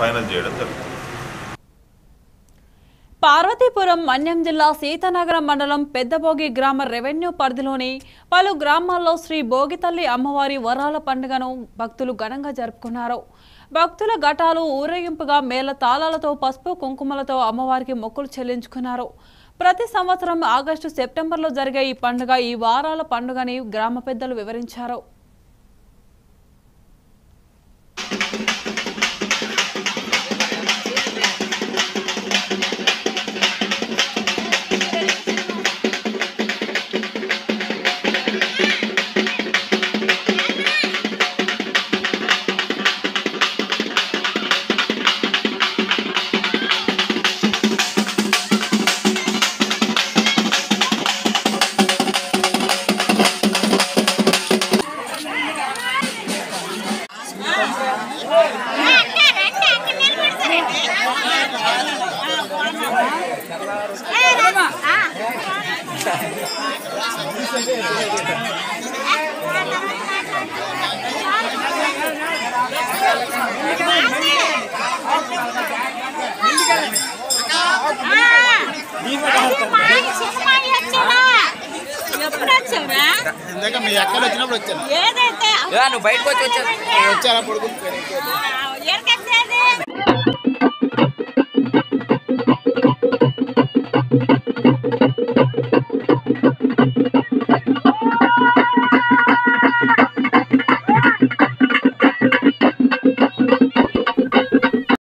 Final చేయడం జరుగుతుంది. పార్వతీపురం మన్యం జిల్లా సీతానగరం మండలం పెద్దభోగి గ్రామ రెవెన్యూ పరిధిలోని పలు గ్రామాల్లో శ్రీ భోగితల్లి అమ్మవారి వరాల పండుగను భక్తులు ఘనంగా జరుపుకున్నారు. భక్తుల ఘటాలు ఊరేగింపుగా మేళ తాళాలతో పసుపు కుంకుమలతో అమ్మవారికి మొక్కులు చెల్లించుకున్నారు. ప్రతి సంవత్సరం ఆగస్టు సెప్టెంబర్లో జరిగే ఈ పండుగ ఈ వారాల పండుగని గ్రామ పెద్దలు వివరించారు. ఎప్పుడు వచ్చావురా ఇందాక మీ అక్కలు వచ్చినప్పుడు వచ్చాను ఏదైతే నువ్వు బయటకు వచ్చి వచ్చావు వచ్చారా పొడుగు ఆ,